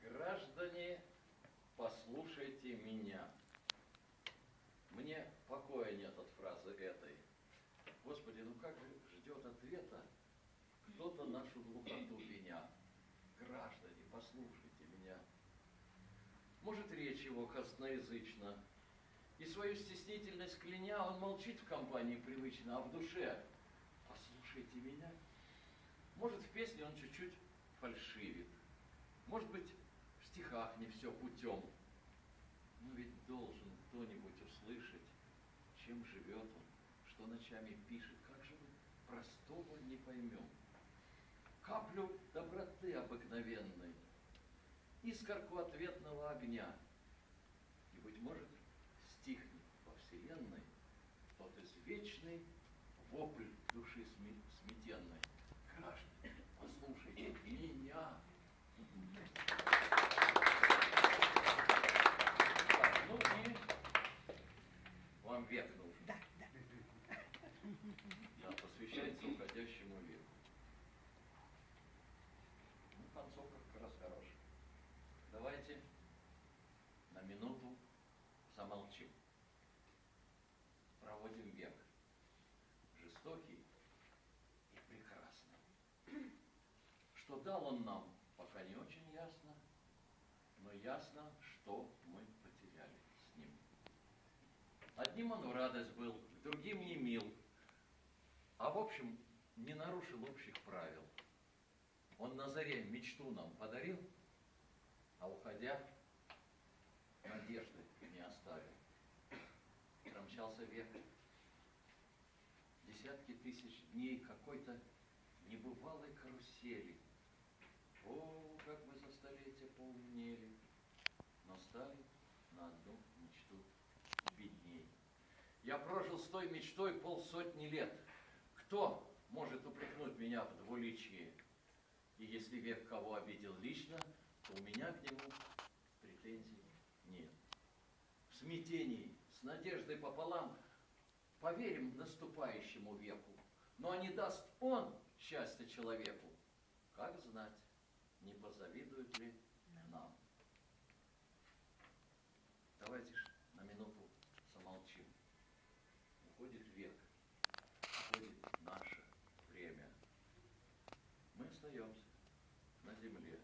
Граждане, послушайте меня. Мне покоя нет от фразы этой. Господи, ну как же ждет ответа кто-то нашу глухоту меня. Граждане, послушайте меня. Может, речь его косноязычна, и свою стеснительность кляня, он молчит в компании привычно, а в душе. «послушайте меня». Может, в песне он чуть-чуть фальшивит, может быть, в стихах не все путем, но ведь должен кто-нибудь услышать, чем живет он, что ночами пишет, как же мы простого не поймем. Каплю доброты обыкновенной, искорку ответного огня, и, быть может, стихнет во вселенной тот извечный вопль души сме- сметенной. Граждане, послушайте меня. Так, ну и вам век нужен. Да, да. Да, посвящается уходящему веку. Ну, концовка как раз хорошая. Давайте на минуту замолчим. Проводим век. Жестокий и прекрасный. Что дал он нам, пока не очень ясно, но ясно, что мы потеряли с ним. Одним он в радость был, другим не мил, а в общем не нарушил общих правил. Он на заре мечту нам подарил, а уходя, надежды не оставил. Промчался век. Десятки тысяч дней какой-то небывалой карусели. О, как мы за столетия поумнели, но стали на одну мечту бедней. Я прожил с той мечтой полсотни лет. Кто может упрекнуть меня в двуличии? И если век кого обидел лично, то у меня к нему претензий нет. В смятении, с надеждой пополам, поверим наступающему веку, но не даст он счастье человеку. Как знать, не позавидует ли нам. Давайте же на минуту замолчим. Уходит век, уходит наше время. Мы остаемся на земле.